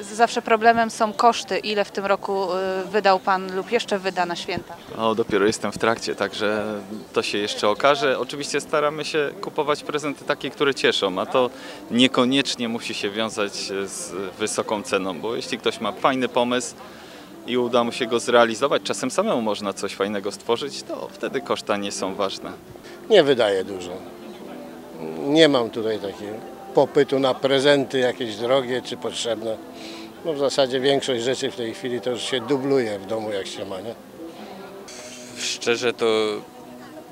Zawsze problemem są koszty. Ile w tym roku y, wydał Pan lub jeszcze wyda na święta? O, dopiero jestem w trakcie, także to się jeszcze okaże. Oczywiście staramy się kupować prezenty takie, które cieszą, a to niekoniecznie musi się wiązać z wysoką ceną, bo jeśli ktoś ma fajny pomysł i uda mu się go zrealizować, czasem samemu można coś fajnego stworzyć, to wtedy koszta nie są ważne. Nie wydaje dużo. Nie mam tutaj takiego popytu na prezenty jakieś drogie czy potrzebne. No w zasadzie większość rzeczy w tej chwili to już się dubluje w domu jak się ma, nie? Szczerze to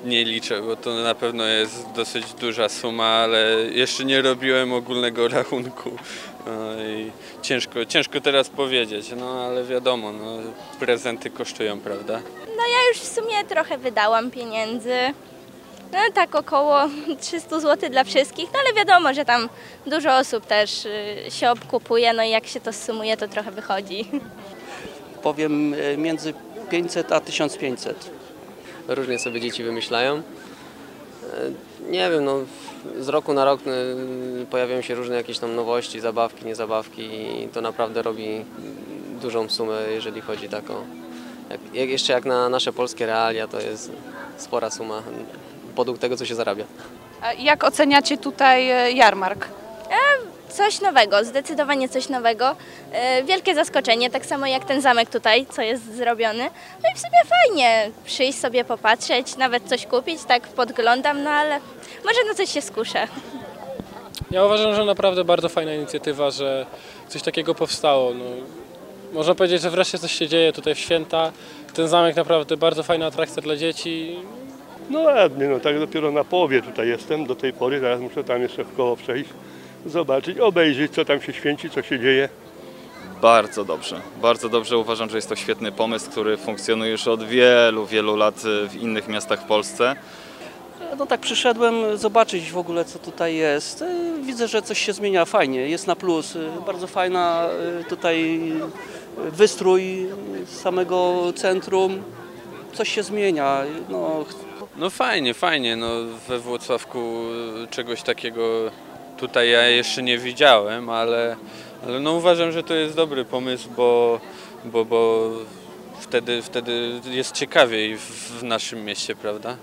nie liczę, bo to na pewno jest dosyć duża suma, ale jeszcze nie robiłem ogólnego rachunku. No i ciężko, ciężko teraz powiedzieć, no ale wiadomo, no, prezenty kosztują, prawda? No ja już w sumie trochę wydałam pieniędzy. No tak około 300 zł dla wszystkich, no ale wiadomo, że tam dużo osób też y, się obkupuje, no i jak się to sumuje, to trochę wychodzi. powiem e, między 500 a 1500. różnie sobie dzieci wymyślają. E, Nie wiem, no, z roku na rok e, pojawiają się różne jakieś tam nowości, zabawki, niezabawki i to naprawdę robi dużą sumę, jeżeli chodzi tak o... Jak jeszcze jak na nasze polskie realia, to jest spora suma podług tego, co się zarabia. A jak oceniacie tutaj y, jarmark? Coś nowego, zdecydowanie coś nowego. E, Wielkie zaskoczenie, tak samo jak ten zamek tutaj, co jest zrobiony. No i w sumie fajnie przyjść sobie popatrzeć, nawet coś kupić, tak podglądam, no ale może na coś się skuszę. Ja uważam, że naprawdę bardzo fajna inicjatywa, że coś takiego powstało. No, można powiedzieć, że wreszcie coś się dzieje tutaj w święta. Ten zamek naprawdę bardzo fajna atrakcja dla dzieci. No ładnie, no tak dopiero na połowie tutaj jestem do tej pory, teraz muszę tam jeszcze w koło przejść, zobaczyć, obejrzeć co tam się święci, co się dzieje. Bardzo dobrze, bardzo dobrze. Uważam, że jest to świetny pomysł, który funkcjonuje już od wielu, wielu lat y, w innych miastach w Polsce. No tak przyszedłem zobaczyć w ogóle co tutaj jest. E, Widzę, że coś się zmienia fajnie, jest na plus. E, Bardzo fajna tutaj wystrój samego centrum. Coś się zmienia. No, No fajnie, fajnie, no we Włocławku czegoś takiego tutaj ja jeszcze nie widziałem, ale, ale no uważam, że to jest dobry pomysł, bo, bo, bo wtedy, wtedy jest ciekawiej w naszym mieście, prawda?